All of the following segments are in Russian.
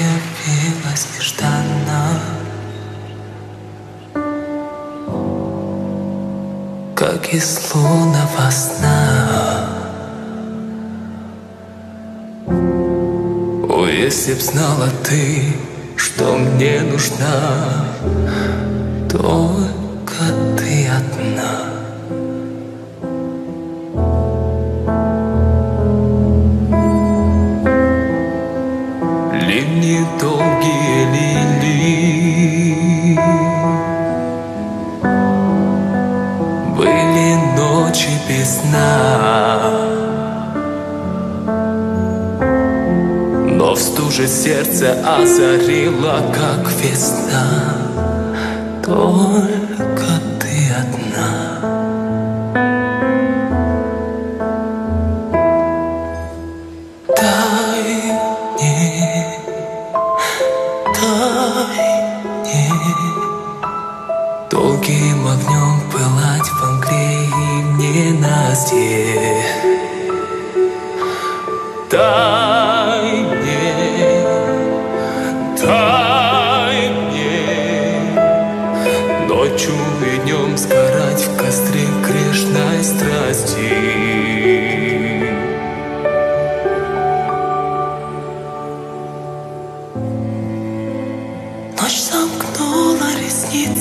явилась нежданно. Как из лунного сна. О, если б знала ты, что мне нужна. Ливни долгие лили Были ночи без сна. Но в стуже сердце озарило, как весна. Только ты одна Долгим огнем пылать в мгле и в ненастье. Дай мне, дай мне Ночью и днем сгорать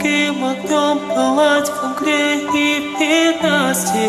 долгим огнем пылать в мгле и в ненастье.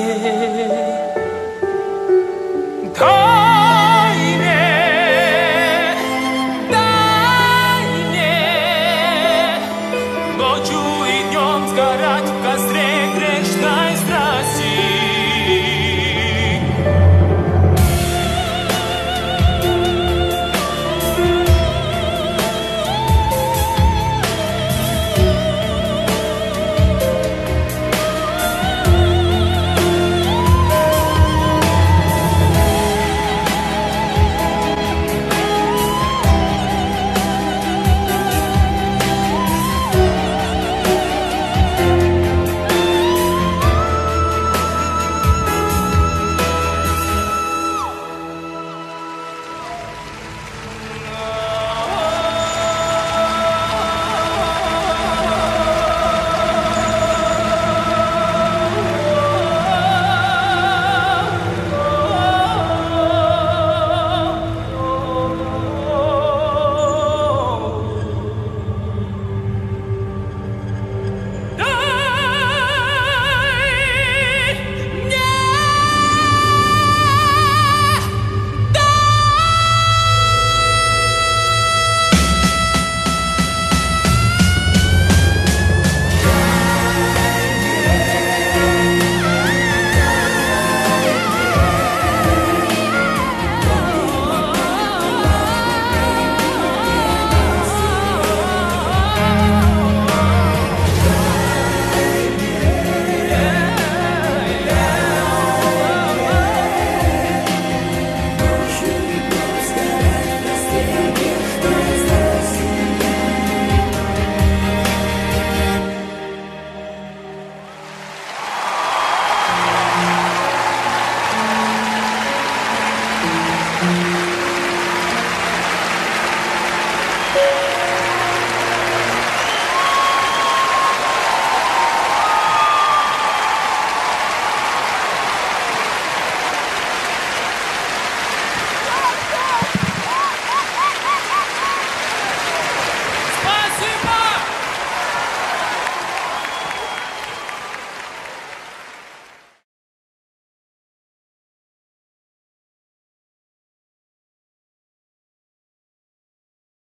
you.